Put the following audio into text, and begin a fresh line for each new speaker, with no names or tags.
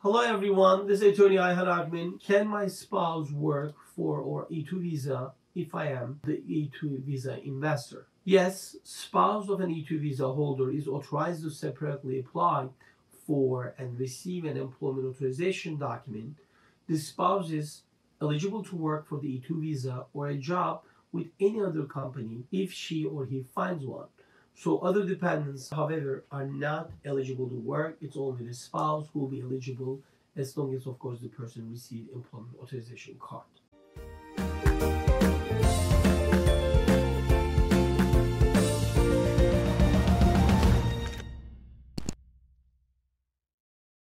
Hello everyone, this is attorney Ayhan Ogmen. Can my spouse work for or E2 visa if I am the E2 visa investor? Yes, spouse of an E2 visa holder is authorized to separately apply for and receive an employment authorization document. The spouse is eligible to work for the E2 visa or a job with any other company if she or he finds one. So other dependents, however, are not eligible to work. It's only the spouse who will be eligible as long as, of course, the person received employment authorization card.